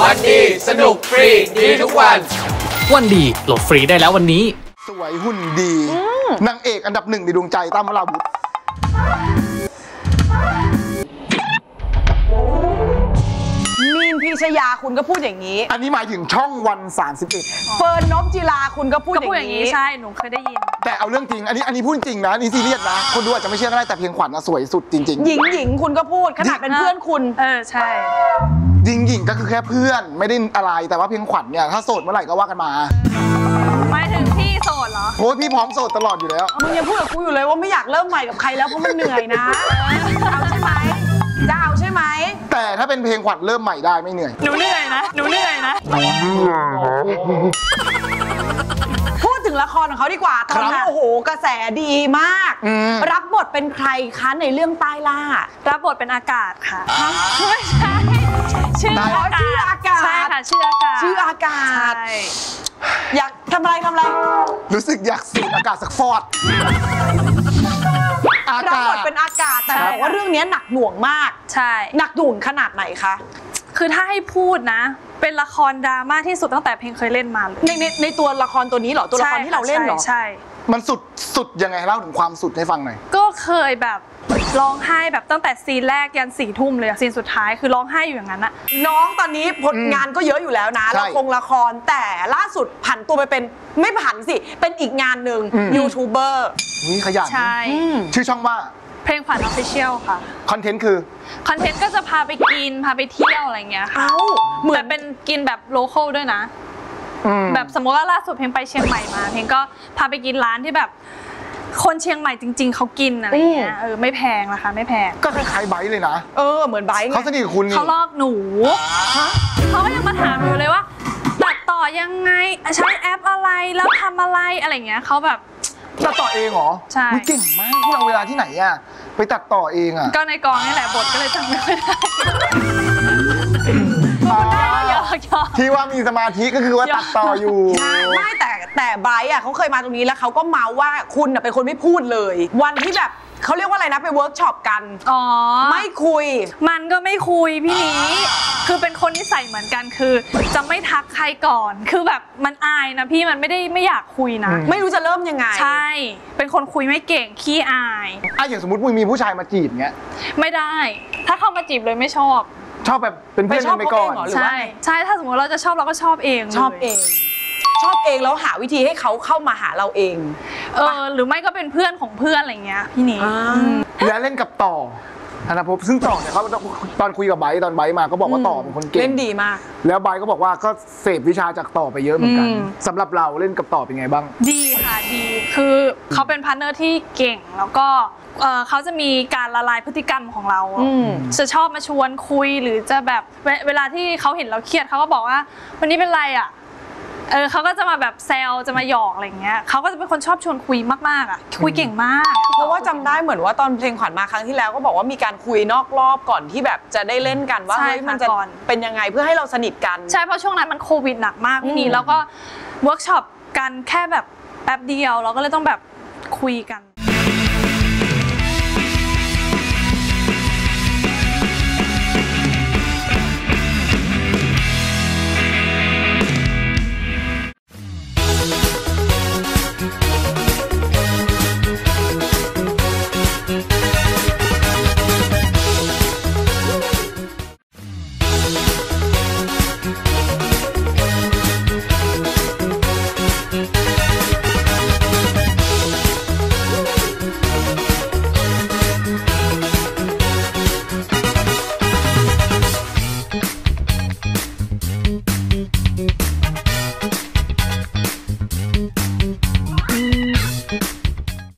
วันดีสนุกฟรีดีทุกวัน วันดีโหลดฟรีได้แล้ววันนี้ สวยหุ่นดีนางเอกอันดับหนึ่งในดวงใจตั้มวราวุธมีนพีชยาคุณก็พูดอย่างนี้ อันนี้หมายถึงช่องวัน 31 เฟิร์นนบจิลาคุณก็พูดก็อย่าพูดงอย่างนี้นี้ ใช่หนูเคยได้ยิน แต่เอาเรื่องจริง อันนี้อันนี้พูดจริงนะอันนี่ซีเรียสนะ คนดูอาจจะไม่เชื่อก็ได้แต่เพียงขวัญนะสวยสุดจริงหญิงหญิงคุณก็พูดขนาดเป็นเพื่อนคุณ เออ ใช่ๆ ยิงหญิงก็คือแค่เพื่อน ไม่ได้อะไรแต่ว่าเพียงขวัญเนี่ยถ้าโสดเมื่อไหร่ก็ว่ากันมาหมายถึงพี่โสดเหรอโอ้ยพี่พร้อมโสดตลอดอยู่แล้ว มึงยังพูดกับกูอยู่เลยว่าไม่อยากเริ่มใหม่กับใครแล้วเพราะมันเหนื่อยนะเอาใช่ไหมจะเอาใช่ไหม แต่ถ้าเป็นเพลงขวัญเริ่มใหม่ได้ไม่เหนื่อย หนูเหนื่อยนะ หนูเหนื่อยนะพูดถึง ละครของเขาดีกว่าตอนนี้ครับโอ้โหกระแสดีมาก อืม รับบทเป็นใครคะในเรื่องใต้ล่า รับบทเป็นอากาศค่ะไม่ใช่ชื่อได้อากาศชื่ออากาศ ใช่ค่ะชื่ออากาศชื่ออากาศ ใช่อยากทำอะไรทำอะไรรู้สึกอยากสูดอากาศสักฟอด อารับบกาศ ทเป็นอากาศแต่ใช่บอกว่าเรื่องนี้หนักหน่วงมาก ใช่ หนักหน่วงขนาดไหนคะ คือถ้าให้พูดนะ เป็นละครดราม่าที่สุดตั้งแต่เพลงเคยเล่นมาเลยในในในตัวละครตัวนี้เหรอตัวละครที่เราเล่นเหรอ ใช่ มันสุดสุดยังไงเล่าถึงความสุดให้ฟังหน่อย ก็เคยแบบร้องไห้แบบตั้งแต่ซีนแรกยันสี่ทุ่มเลยอะซีนสุดท้ายคือร้องไห้อยู่อย่างนั้นอะน้องตอนนี้ผลงานก็เยอะอยู่แล้วนะใช่ละครละครแต่ล่าสุดผันตัวไปเป็นไม่ผันสิ เป็นอีกงานหนึ่งอืม ยูทูบเบอร์ นี่ขยันใช่ ชื่อช่องว่า เพลงขวัญ Official ค่ะ content คือ content ก็จะพาไปกิน พาไปเที่ยวอะไรเงี้ยค่ะเอ้าเหมือนแต่เป็นกินแบบ local ด้วยนะ อืมแบบสมมติว่าล่าสุดเพลงไปเชียงใหม่มา เพลงก็พาไปกินร้านที่แบบ คนเชียงใหม่จริง ๆเขากินอะไรเงี้ยเออไม่แพงนะคะ ไม่แพงก็คล้ายๆไบร์ทเลยนะเออเหมือนไบร์ทไงเขาสนิทกับคุณนี่เขาลอกหนูเขาก็ยังมาถามอยู่เลยว่าตัดต่อยังไงใช้แอปอะไรแล้วทำอะไรอะไรเงี้ยเขาแบบ ตัดต่อเองเหรอใช่อุ๊ยเก่งมากพวกเราเวลาที่ไหนอะไปตัดต่อเองอะก็ในกองนี่แหละบทก็เลยจำไม่ค่อยได้ ยอกยอกที่ว่ามีสมาธิก็คือว่าตัดต่ออยู่ ใช่ไม่แต่แต่ไบร์ทอะเขาเคยมาตรงนี้แล้วเขาก็เมาท์ว่าคุณน่ะเป็นคนไม่พูดเลย วันที่แบบเขาเรียกว่าอะไรนะไปเวิร์กช็อปกัน อ๋อ ไม่คุย มันก็ไม่คุยพี่นีคือเป็นคนนิสัยเหมือนกันคือ จะไม่ทักใครก่อน คือแบบมันอายนะพี่มันไม่ได้ไม่อยากคุยนะอืมไม่รู้จะเริ่มยังไง ใช่ เป็นคนคุยไม่เก่งขี้อาย อะอย่างสมมติมึงมีผู้ชายมาจีบเงี้ย ไม่ได้ ถ้าเข้ามาจีบเลยไม่ชอบ ชอบแบบเป็นเพื่อนกันไปก่อน ไปชอบเขาเองเหรอหรือว่าใช่ ใช่ถ้าสมมติเราจะชอบเราก็ชอบเองชอบเลยเอง ชอบเองแล้วหาวิธีให้เขาเข้ามาหาเราเอง เออหรือไม่ก็เป็นเพื่อนของเพื่อนอะไรเงี้ยพี่นีอ่าอืมแล้วเล่นกับต่อ ธนภพซึ่งต่อเนี่ยเขาตอนคุยกับไบร์ทตอนไบร์ทมาก็บอกว่าต่อเป็นคนเก่ง เล่นดีมาก แล้วไบร์ทก็บอกว่าก็เสพวิชาจากต่อไปเยอะเหมือนกันอืม สำหรับเราเล่นกับต่อเป็นไงบ้าง ดีค่ะดีคือเขาเป็น partner ที่เก่งแล้วก็เอ่อเขาจะมีการละลายพฤติกรรมของเรา อืม จะชอบมาชวนคุยหรือจะแบบเวเวลาที่เขาเห็นเราเครียดเขาก็บอกว่า วันนี้เป็นไรอะ เออเขาก็จะมาแบบแซวจะมาหยอกอะไรอย่างเงี้ยเขาก็จะเป็นคนชอบชวนคุยมากๆอะคุยเก่งมาก เพราะว่าจำได้เหมือนว่าตอนเพลงขวัญมาครั้งที่แล้วก็บอกว่ามีการคุยนอกรอบก่อนที่แบบจะได้เล่นกันว่าใช่เฮ้ยมันจะค่ะก่อน เป็นยังไงเพื่อให้เราสนิทกัน ใช่เพราะช่วงนั้นมันโควิดหนักมากพี่นีอืมแล้วก็เวิร์กช็อปกันแค่แบบแป๊บเดียวเราก็เลยต้องแบบคุยกัน